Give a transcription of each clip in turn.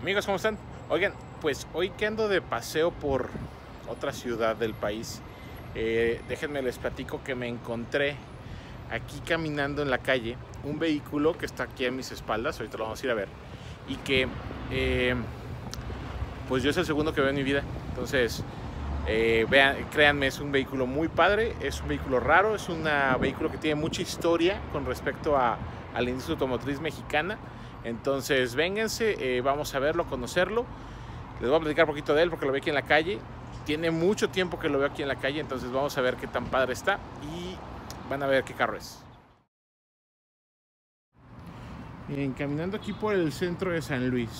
Amigos, ¿cómo están? Oigan, pues hoy que ando de paseo por otra ciudad del país, eh, déjenme les platico que me encontré aquí caminando en la calle un vehículo que está aquí a mis espaldas, ahorita lo vamos a ir a ver, y que eh, pues yo es el segundo que veo en mi vida, entonces eh, vean, créanme, es un vehículo muy padre, es un vehículo raro, es un vehículo que tiene mucha historia con respecto a, a la industria automotriz mexicana. Entonces, vénganse, eh, vamos a verlo, conocerlo. Les voy a platicar un poquito de él porque lo veo aquí en la calle. Tiene mucho tiempo que lo veo aquí en la calle, entonces vamos a ver qué tan padre está y van a ver qué carro es. Bien, caminando aquí por el centro de San Luis,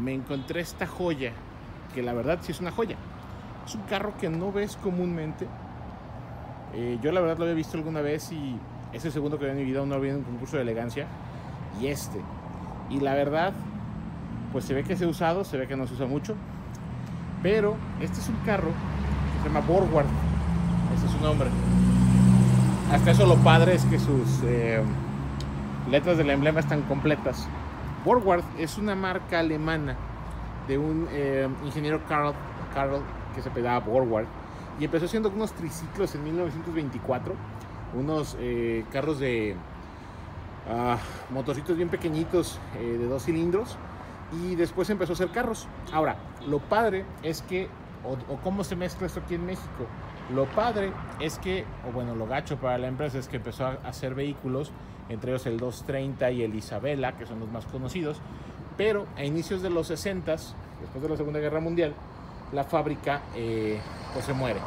me encontré esta joya, que la verdad sí es una joya. Es un carro que no ves comúnmente. Eh, yo la verdad lo había visto alguna vez y es el segundo que veo en mi vida, uno había en un concurso de elegancia y este. Y la verdad, pues se ve que se ha usado, se ve que no se usa mucho. Pero este es un carro que se llama Borgward. Ese es su nombre. Hasta eso lo padre es que sus eh, letras del emblema están completas. Borgward es una marca alemana de un eh, ingeniero Carl, Carl que se pedaba Borgward y empezó haciendo unos triciclos en 1924, unos eh, carros de uh, motorcitos bien pequeñitos eh, de dos cilindros y después empezó a hacer carros. Ahora, lo padre es que, o, o, cómo se mezcla esto aquí en México, lo padre es que, o bueno, lo gacho para la empresa es que empezó a hacer vehículos, entre ellos el 230 y el Isabela, que son los más conocidos, pero a inicios de los 60, después de la Segunda Guerra Mundial, la fábrica eh, pues se muere.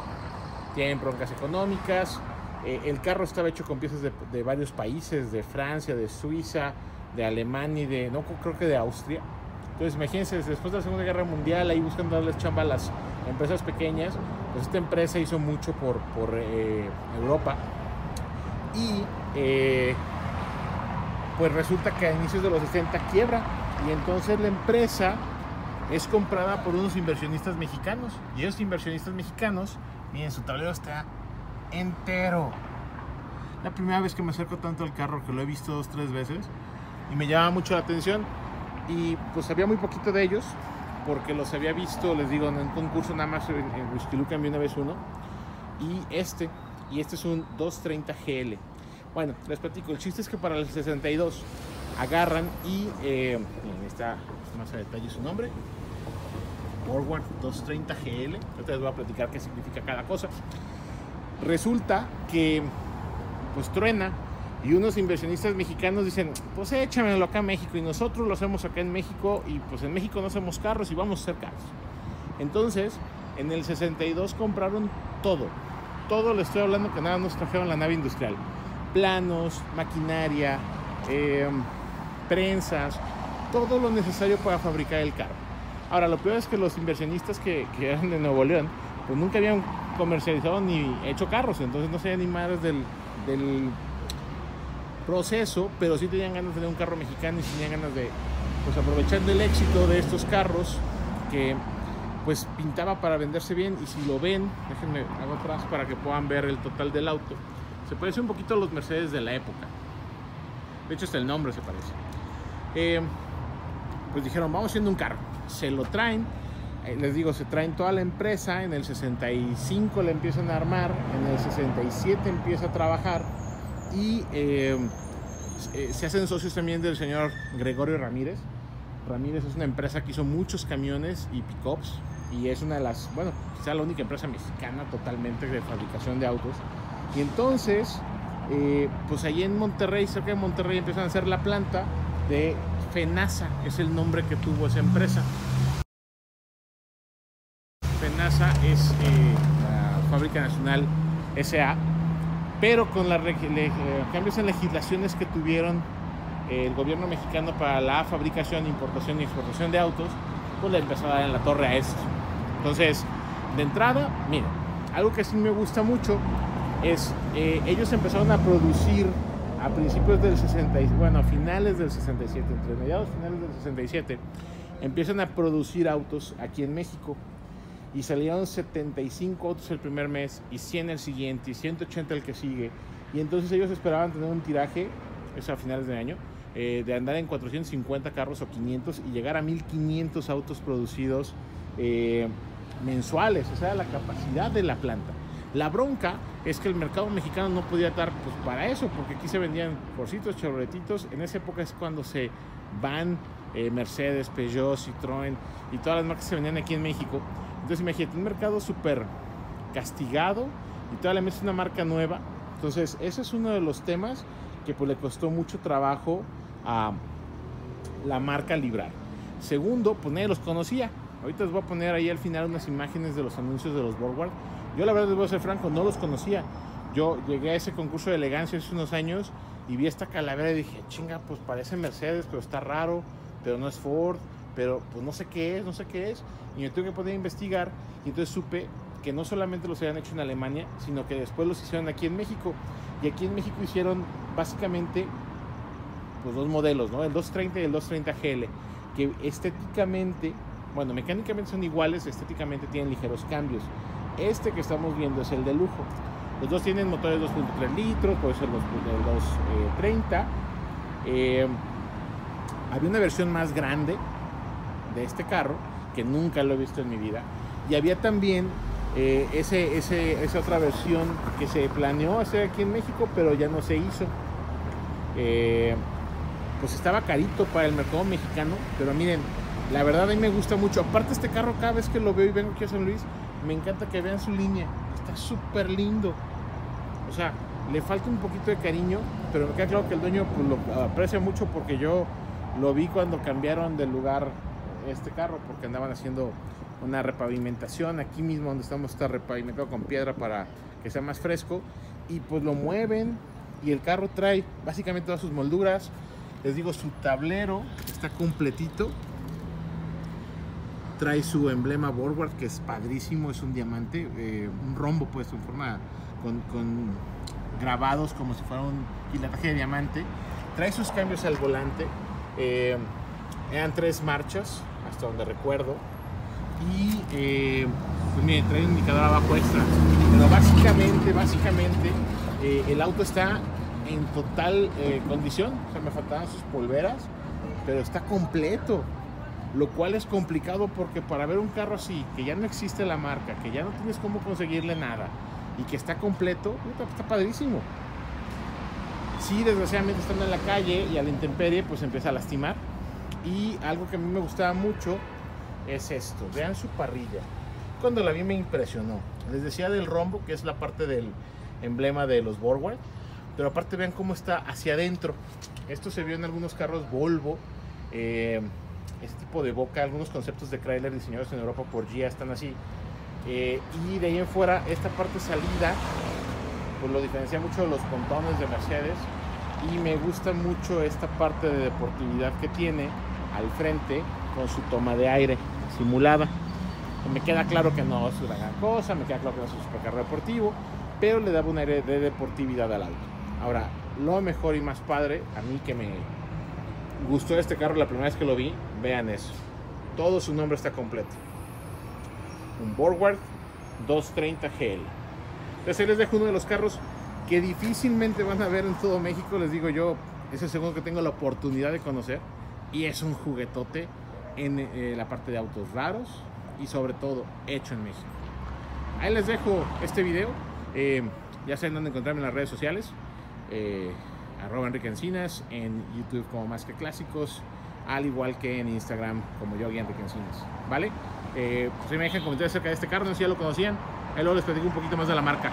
Tienen broncas económicas, eh, el carro estaba hecho con piezas de, varios países, de Francia, de Suiza, de Alemania y de, no creo que de Austria. Entonces imagínense, después de la Segunda Guerra Mundial, ahí buscando darles chamba a las empresas pequeñas, pues esta empresa hizo mucho por, por eh, Europa. Y eh, pues resulta que a inicios de los 60 quiebra. Y entonces la empresa es comprada por unos inversionistas mexicanos. Y esos inversionistas mexicanos, miren, su tablero está entero. La primera vez que me acerco tanto al carro, que lo he visto dos, tres veces, y me llama mucho la atención. Y pues había muy poquito de ellos, porque los había visto, les digo, en un concurso nada más en, en Whisky Lucan vi una vez uno. Y este, y este es un 230 GL. Bueno, les platico, el chiste es que para el 62 agarran y, eh, está más a detalle su nombre, Forward 230 GL, ahorita les voy a platicar qué significa cada cosa. Resulta que pues truena y unos inversionistas mexicanos dicen, pues échamelo acá a México y nosotros lo hacemos acá en México y pues en México no hacemos carros y vamos a hacer carros. Entonces, en el 62 compraron todo, todo le estoy hablando que nada nos trajeron la nave industrial, planos, maquinaria, eh, prensas, todo lo necesario para fabricar el carro. Ahora, lo peor es que los inversionistas que, que eran de Nuevo León, pues nunca habían comercializado ni hecho carros, entonces no sabían ni madres del, del, proceso, pero sí tenían ganas de tener un carro mexicano y tenían ganas de, pues aprovechando el éxito de estos carros, que pues pintaba para venderse bien y si lo ven, déjenme hago atrás para que puedan ver el total del auto, se parece un poquito a los Mercedes de la época, de hecho hasta el nombre se parece. Eh, pues dijeron, vamos haciendo un carro, se lo traen, les digo, se traen toda la empresa, en el 65 la empiezan a armar, en el 67 empieza a trabajar y eh, se hacen socios también del señor Gregorio Ramírez. Ramírez es una empresa que hizo muchos camiones y pickups y es una de las, bueno, quizá la única empresa mexicana totalmente de fabricación de autos. Y entonces, eh, pues ahí en Monterrey, cerca de Monterrey, empiezan a hacer la planta de FENASA, es el nombre que tuvo esa empresa. Es eh, la Fábrica Nacional SA, pero con los cambios en legislaciones que tuvieron el gobierno mexicano para la fabricación, importación y exportación de autos, pues le empezó a dar en la torre a esto. Entonces, de entrada, miren, algo que sí me gusta mucho es, eh, ellos empezaron a producir a principios del 67, bueno, a finales del 67, entre mediados y finales del 67, empiezan a producir autos aquí en México y salieron 75 autos el primer mes y 100 el siguiente y 180 el que sigue y entonces ellos esperaban tener un tiraje, eso a finales de año, eh, de andar en 450 carros o 500 y llegar a 1500 autos producidos eh, mensuales, o sea, la capacidad de la planta. La bronca es que el mercado mexicano no podía dar pues, para eso, porque aquí se vendían porcitos, chorretitos. En esa época es cuando se van eh, Mercedes, Peugeot, Citroën y todas las marcas que se vendían aquí en México. Entonces imagínate, un mercado súper castigado y todavía le metes una marca nueva. Entonces ese es uno de los temas que pues le costó mucho trabajo a la marca librar. Segundo, pues nadie los conocía. Ahorita les voy a poner ahí al final unas imágenes de los anuncios de los Borgward. Yo la verdad les voy a ser franco, no los conocía. Yo llegué a ese concurso de elegancia hace unos años y vi esta calavera y dije, chinga, pues parece Mercedes, pero está raro, pero no es Ford, pero pues no sé qué es, no sé qué es. Y me tuve que poner a investigar y entonces supe que no solamente los habían hecho en Alemania, sino que después los hicieron aquí en México. Y aquí en México hicieron básicamente pues, dos modelos, ¿no? El 230 y el 230 GL, que estéticamente, bueno, mecánicamente son iguales, estéticamente tienen ligeros cambios. Este que estamos viendo es el de lujo. Los dos tienen motores 2.3 litros, por eso los, 230. Eh, había una versión más grande de este carro, que nunca lo he visto en mi vida. Y había también eh, ese, ese, esa otra versión que se planeó hacer aquí en México, pero ya no se hizo. Eh, pues estaba carito para el mercado mexicano, pero miren, la verdad a mí me gusta mucho. Aparte este carro cada vez que lo veo y vengo aquí a San Luis, me encanta que vean su línea. Está súper lindo. O sea, le falta un poquito de cariño, pero me queda claro que el dueño pues, lo aprecia mucho porque yo lo vi cuando cambiaron de lugar este carro, porque andaban haciendo una repavimentación aquí mismo donde estamos está repavimentado con piedra para que sea más fresco y pues lo mueven y el carro trae básicamente todas sus molduras. Les digo su tablero está completito. Trae su emblema Borgward que es padrísimo, es un diamante, eh, un rombo puesto en forma con, grabados como si fuera un quilataje de diamante. Trae sus cambios al volante, eh, eran tres marchas, hasta donde recuerdo. Y eh, pues miren, trae un indicador abajo extra. Pero básicamente, básicamente, el auto está en total condición. O sea, me faltaban sus polveras, pero está completo lo cual es complicado porque para ver un carro así, que ya no existe la marca, que ya no tienes cómo conseguirle nada y que está completo, está padrísimo. Sí, desgraciadamente estando en la calle y a la intemperie, pues empieza a lastimar. Y algo que a mí me gustaba mucho es esto, vean su parrilla. Cuando la vi me impresionó. Les decía del rombo, que es la parte del emblema de los Borgward, pero aparte vean cómo está hacia adentro. Esto se vio en algunos carros Volvo. Eh, este tipo de boca. Algunos conceptos de Chrysler diseñados en Europa por GIA están así. Eh, y de ahí en fuera, esta parte salida, pues lo diferencia mucho de los pontones de Mercedes. Y me gusta mucho esta parte de deportividad que tiene al frente con su toma de aire simulada. Me queda claro que no es una gran cosa, me queda claro que no es un supercarro deportivo, pero le daba un aire de deportividad al auto. Ahora, lo mejor y más padre, a mí que me gustó este carro la primera vez que lo vi, vean eso. Todo su nombre está completo. Un Borgward 230 GL. Entonces les dejo uno de los carros que difícilmente van a ver en todo México. Les digo yo, es el segundo que tengo la oportunidad de conocer. Y es un juguetote en eh, la parte de autos raros y sobre todo hecho en México. Ahí les dejo este video. Eh, ya saben dónde encontrarme en las redes sociales. Eh, arroba Enrique Encinas, en YouTube como Más que Clásicos, al igual que en Instagram como yo, Enrique Encinas, ¿vale? Eh, pues me dejan comentarios acerca de este carro, no sé si ya lo conocían, ahí luego les platico un poquito más de la marca.